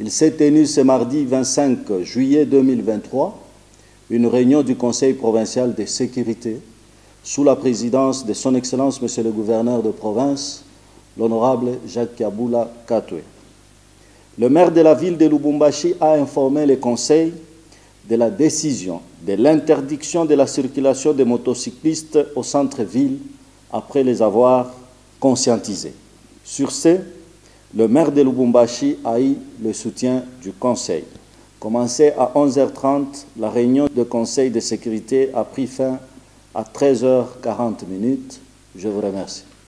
Il s'est tenu ce mardi 25 juillet 2023 une réunion du Conseil provincial de sécurité sous la présidence de Son Excellence Monsieur le gouverneur de province, l'honorable Jacques Kaboula Katwe. Le maire de la ville de Lubumbashi a informé le Conseil de la décision de l'interdiction de la circulation des motocyclistes au centre-ville après les avoir conscientisés. Sur ce, le maire de Lubumbashi a eu le soutien du Conseil. Commencé à 11h30, la réunion de Conseil de sécurité a pris fin à 13h40 minutes. Je vous remercie.